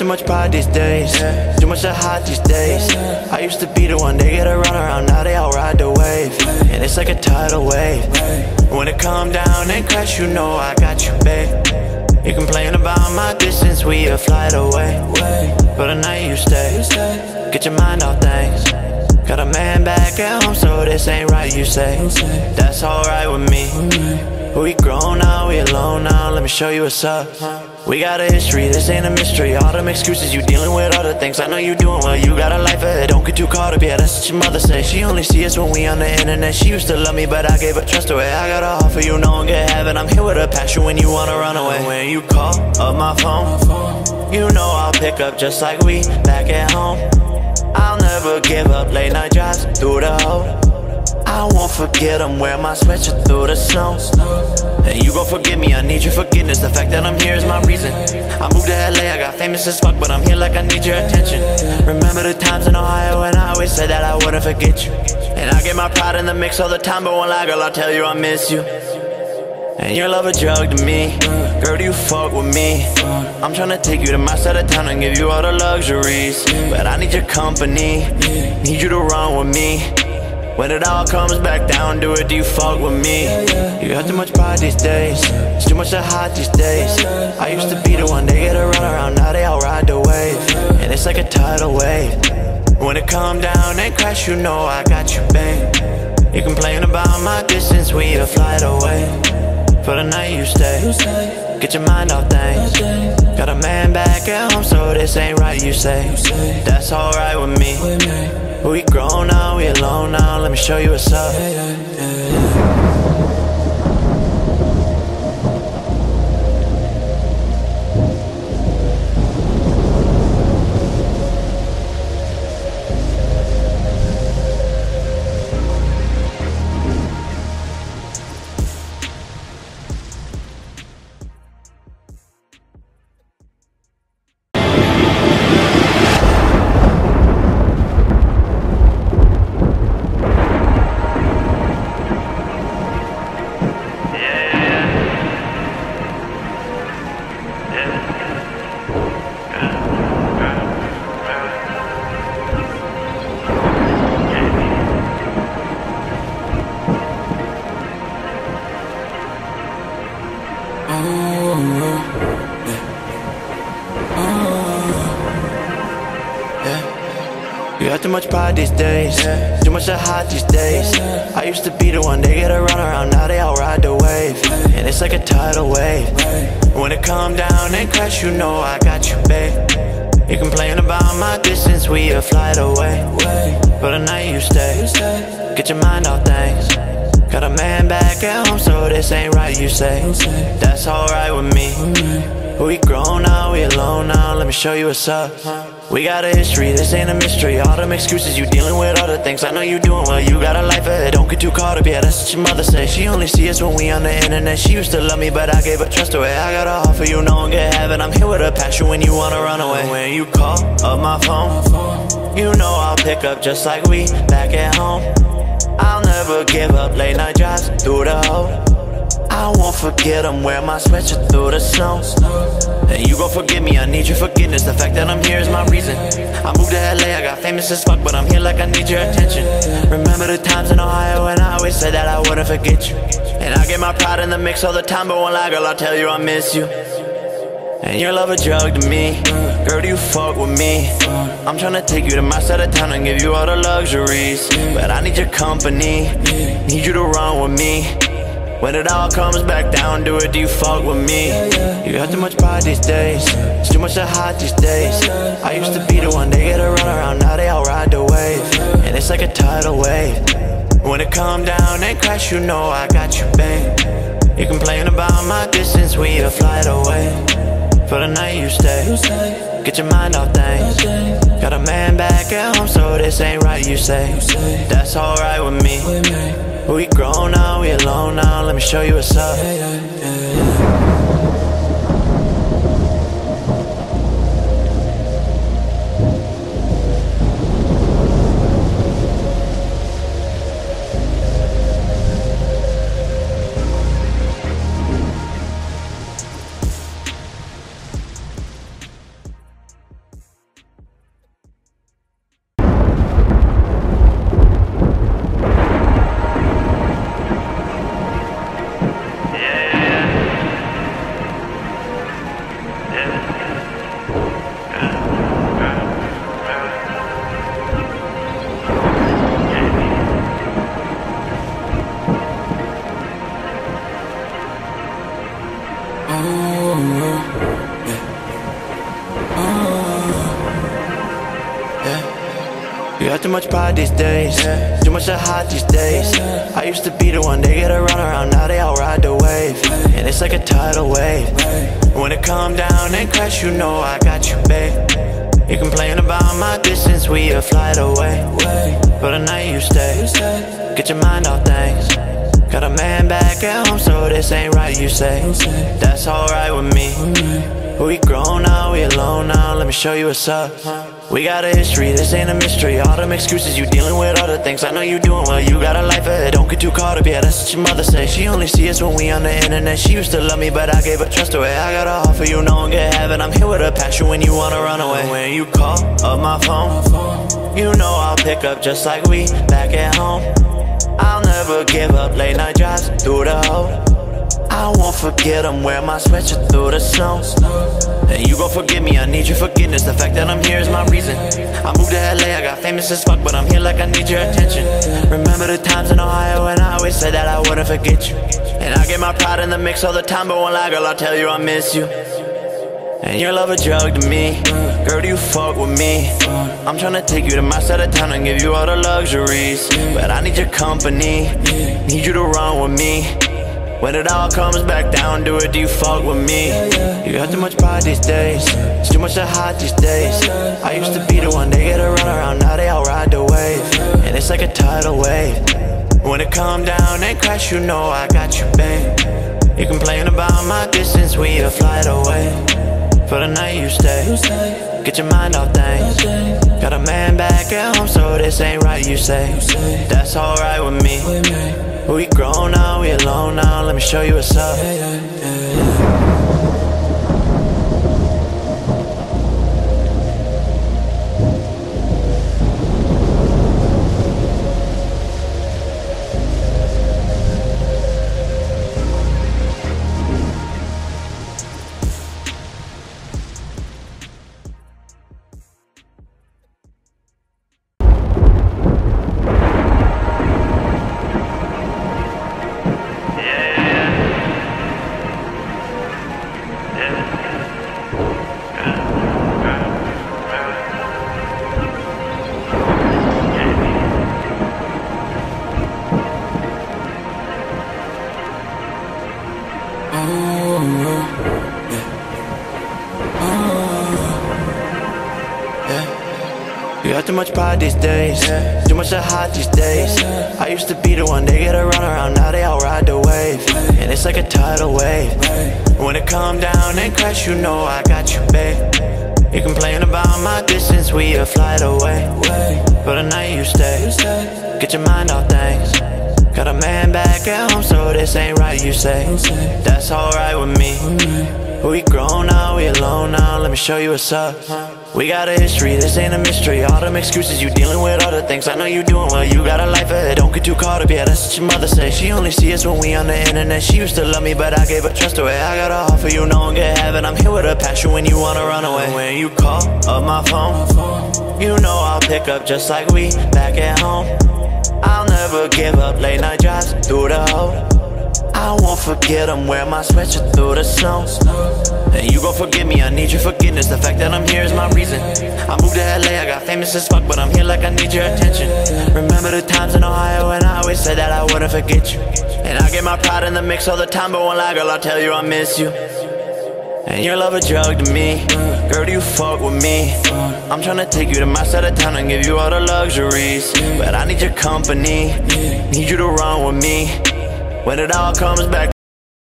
too much pride these days. Too much to hide these days. I used to be the one they get a run around, now they all ride the wave. And it's like a tidal wave. When it come down and crash, you know I got you, babe. You complain about my distance, we a flight away. But the night you stay, get your mind off things. Got a man back at home, so this ain't right, you say. That's alright with me. We grown now, we alone now, let me show you what's up. We got a history, this ain't a mystery. All them excuses, you dealing with other things. I know you doing well, you got a life ahead. Don't get too caught up, yeah, that's what your mother say. She only see us when we on the internet. She used to love me, but I gave her trust away. I got a offer, you know I'm get heaven. I'm here with a passion when you wanna run away. When you call up my phone, you know I'll pick up just like we back at home. I'll never give up late night drives through the hole. I won't forget I'm wearing my sweatshirt through the snow. And you gon' forgive me, I need your forgiveness. The fact that I'm here is my reason. I moved to LA, I got famous as fuck, but I'm here like I need your attention. Remember the times in Ohio when I always said that I wouldn't forget you. And I get my pride in the mix all the time, but one lie, girl, I'll tell you I miss you. And your love a drug to me. Girl, do you fuck with me? I'm tryna take you to my side of town and give you all the luxuries. But I need your company. Need you to run with me. When it all comes back down to it, do you fuck with me? You got too much pride these days. It's too much to hide these days. I used to be the one they get a run around, now they all ride the wave. And it's like a tidal wave. When it come down and crash, you know I got you, babe. You complain about my distance, we a flight away. For the night you stay, get your mind off things. Got a man back at home, so this ain't right, you say. That's alright with me. We grown now, we alone now, let me show you what's up. Too much pride these days, too much to hide these days. I used to be the one they get a run around, now they all ride the wave. And it's like a tidal wave. When it come down and crash, you know I got you, babe. You complain about my distance, we a flight away. But the night you stay, get your mind off things. Got a man back at home, so this ain't right, you say. That's alright with me. We grown now, we alone now, let me show you what's up. We got a history, this ain't a mystery. All them excuses, you dealing with other things. I know you doing well, you got a life ahead. Don't get too caught up, yeah, that's what your mother say. She only see us when we on the internet. She used to love me, but I gave her trust away. I got a offer, you know I'm have it I'm here with a passion when you wanna run away. When you call up my phone, you know I'll pick up just like we back at home. I'll never give up late night drives through the hole. I won't forget I'm wearing my sweatshirt through the snow. And you gon' forgive me, I need your forgiveness. The fact that I'm here is my reason. I moved to LA, I got famous as fuck, but I'm here like I need your attention. Remember the times in Ohio when I always said that I wouldn't forget you. And I get my pride in the mix all the time, but one lie, girl, I'll tell you I miss you. And your love a drug to me. Girl, do you fuck with me? I'm tryna take you to my side of town and give you all the luxuries. But I need your company, need you to run with me. When it all comes back down to it, do you fuck with me? You got too much pride these days, it's too much to hide these days. I used to be the one they get a run around, now they all ride the wave. And it's like a tidal wave. When it come down and crash, you know I got you, babe. You complain about my distance, we a flight away. For the night you stay, get your mind off things. Got a man back at home, so this ain't right, you say. That's alright with me. We grown now, we alone now, let me show you what's up. Got too much pride these days. Too much to hide these days. I used to be the one they get a run around, now they all ride the wave. And it's like a tidal wave. When it come down and crash, you know I got you, babe. You complain about my distance, we a flight away. But the night you stay, get your mind off things. Got a man back at home, so this ain't right, you say. That's alright with me. We grown now, we alone now, let me show you what's up. We got a history, this ain't a mystery. All them excuses, you dealing with other things. I know you doing well, you got a life ahead. Don't get too caught up, yeah, that's what your mother say. She only see us when we on the internet. She used to love me, but I gave her trust away. I got a offer, you know I'm get heaven. I'm here with a passion when you wanna run away. When you call up my phone, you know I'll pick up just like we back at home. I'll never give up late night drives through the hole. I won't forget I'm wearing my sweatshirt through the snow And you gon' forgive me, I need your forgiveness. The fact that I'm here is my reason. I moved to LA, I got famous as fuck But I'm here like I need your attention. Remember the times in Ohio when I always said that I wouldn't forget you. And I get my pride in the mix all the time But one lie, girl, I'll tell you I miss you. And your love a drug to me. Girl, do you fuck with me? I'm tryna take you to my side of town and give you all the luxuries. But I need your company. Need you to run with me when it all comes back down to it, do you fuck with me? You got too much pride these days. It's too much to hide these days. I used to be the one they get a run around Now they all ride the wave. And it's like a tidal wave. When it come down and crash, you know I got you, babe. You complain about my distance, we a flight away. For the night you stay. Get your mind off things. Got a man back at home, so this ain't right, you say. That's alright with me We grown now, we alone now, let me show you what's up. You got too much pride these days. Too much to hide these days. I used to be the one they get a run around Now they all ride the wave. And it's like a tidal wave. When it come down and crash You know I got you, babe. You complain about my distance We a flight away. For the night you stay. Get your mind off things. Got a man back at home So this ain't right, you say. That's alright with me. We grown now, we alone now Let me show you what's up we got a history, this ain't a mystery. All them excuses, you dealing with other things I know you doing well, you got a life ahead Don't get too caught up, yeah, that's what your mother say She only see us when we on the internet. She used to love me, but I gave her trust away. I got a offer, you know I'm get heaven. I'm here with a passion when you wanna run away. When you call up my phone You know I'll pick up just like we back at home. I'll never give up late night drives through the hole I won't forget I'm wearing my sweatshirt through the snow And you gon' forgive me, I need your forgiveness. The fact that I'm here is my reason. I moved to LA, I got famous as fuck But I'm here like I need your attention. Remember the times in Ohio when I always said that I wouldn't forget you. And I get my pride in the mix all the time But one lie, girl, I'll tell you I miss you. And your love a drug to me. Girl, do you fuck with me? I'm tryna take you to my side of town and give you all the luxuries. But I need your company. Need you to run with me. When it all comes back